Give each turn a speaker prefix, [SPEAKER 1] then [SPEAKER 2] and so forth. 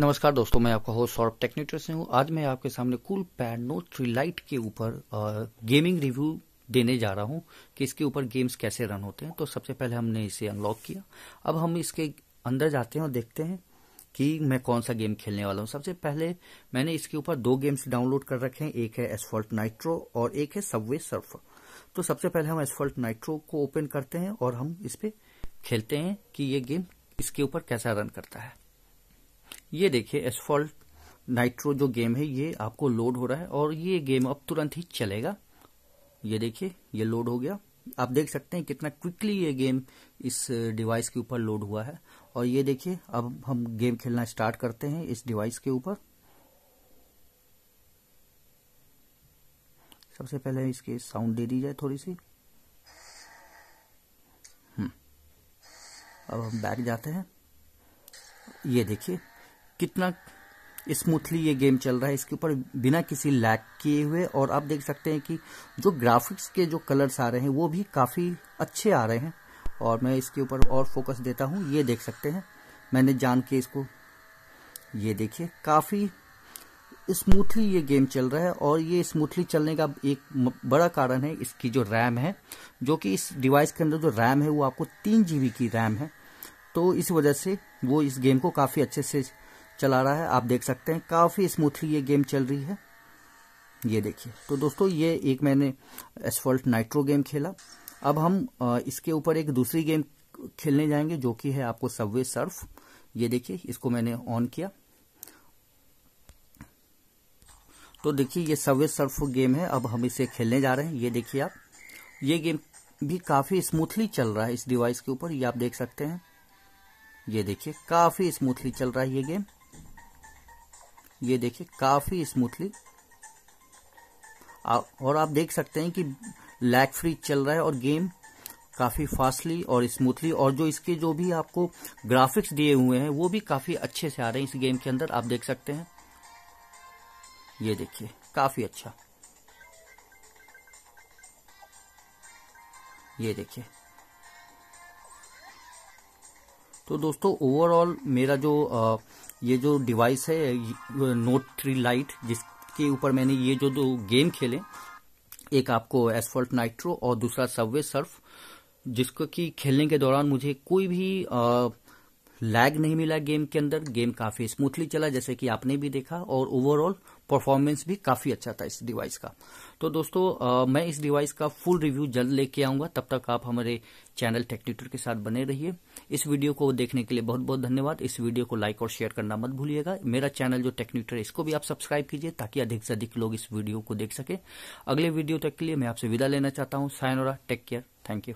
[SPEAKER 1] नमस्कार दोस्तों, मैं आपका होस्ट सौरभ टेक्निटर से हूँ। आज मैं आपके सामने Coolpad note three lite के ऊपर गेमिंग रिव्यू देने जा रहा हूँ कि इसके ऊपर गेम्स कैसे रन होते हैं। तो सबसे पहले हमने इसे अनलॉक किया। अब हम इसके अंदर जाते हैं और देखते हैं कि मैं कौन सा गेम खेलने वाला हूँ। सबसे पहले मैंने इसके ऊपर दो गेम्स डाउनलोड कर रखे हैं। एक है एसफॉल्ट नाइट्रो और एक है सबवे सर्फ तो सबसे पहले हम एसफॉल्ट नाइट्रो को ओपन करते हैं और हम इस पर खेलते हैं कि ये गेम इसके ऊपर कैसा रन करता है। ये देखिए एसफॉल्ट नाइट्रो जो गेम है, ये आपको लोड हो रहा है और ये गेम अब तुरंत ही चलेगा। ये देखिए, ये लोड हो गया। आप देख सकते हैं कितना क्विकली ये गेम इस डिवाइस के ऊपर लोड हुआ है। और ये देखिए, अब हम गेम खेलना स्टार्ट करते हैं इस डिवाइस के ऊपर। सबसे पहले इसके साउंड दे दी जाए थोड़ी सी हम्म। अब हम बैक जाते हैं। ये देखिए कितना स्मूथली ये गेम चल रहा है, इसके ऊपर बिना किसी लैग किए हुए, और आप देख सकते हैं कि जो ग्राफिक्स के जो कलर्स आ रहे हैं, वो भी काफ़ी अच्छे आ रहे हैं। और मैं इसके ऊपर और फोकस देता हूँ, ये देख सकते हैं। मैंने जान के इसको, ये देखिए, काफ़ी स्मूथली ये गेम चल रहा है, और ये स्मूथली चलने का एक बड़ा कारण है इसकी जो रैम है, जो कि इस डिवाइस के अंदर जो रैम है, वो आपको तीन जीबी की रैम है। तो इस वजह से वो इस गेम को काफ़ी अच्छे से चला रहा है, आप देख सकते हैं, काफ़ी स्मूथली ये गेम चल रही है। ये देखिए। तो दोस्तों, ये एक मैंने एसफॉल्ट नाइट्रो गेम खेला। अब हम इसके ऊपर एक दूसरी गेम खेलने जाएँगे, जो कि है आपको सबवे सर्फ ये देखिए, इसको मैंने ऑन किया। तो देखिए, ये सबवे सर्फ गेम है। अब हम इसे खेलने जा रहे हैं। ये देखिए आप, ये गेम भी काफ़ी स्मूथली चल रहा है इस डिवाइस के ऊपर। ये आप देख सकते हैं। ये देखिए, काफ़ी स्मूथली चल रहा है ये गेम ये देखिए, काफ़ी स्मूथली और आप देख सकते हैं कि लैग फ्री चल रहा है और गेम काफ़ी फास्टली और स्मूथली और जो इसके जो भी आपको ग्राफिक्स दिए हुए हैं, वो भी काफ़ी अच्छे से आ रहे हैं इस गेम के अंदर। आप देख सकते हैं। ये देखिए, काफ़ी अच्छा। ये देखिए। तो दोस्तों ओवरऑल मेरा जो आ, ये जो डिवाइस है नोट थ्री लाइट जिसके ऊपर मैंने ये जो दो गेम खेले एक आपको एसफॉल्ट नाइट्रो और दूसरा सबवे सर्फ जिसको कि खेलने के दौरान मुझे कोई भी आ, लैग नहीं मिला गेम के अंदर गेम काफ़ी स्मूथली चला जैसे कि आपने भी देखा और ओवरऑल परफॉर्मेंस भी काफ़ी अच्छा था इस डिवाइस का। तो दोस्तों आ, मैं इस डिवाइस का फुल रिव्यू जल्द लेके आऊँगा। तब तक आप हमारे चैनल टेक्निटर के साथ बने रहिए। इस वीडियो को देखने के लिए बहुत बहुत धन्यवाद। इस वीडियो को लाइक और शेयर करना मत भूलिएगा। मेरा चैनल जो टेक्निटर है इसको भी आप सब्सक्राइब कीजिए ताकि अधिक से अधिक लोग इस वीडियो को देख सके। अगले वीडियो तक के लिए मैं आपसे विदा लेना चाहता हूँ। सायनोरा टेक केयर थैंक यू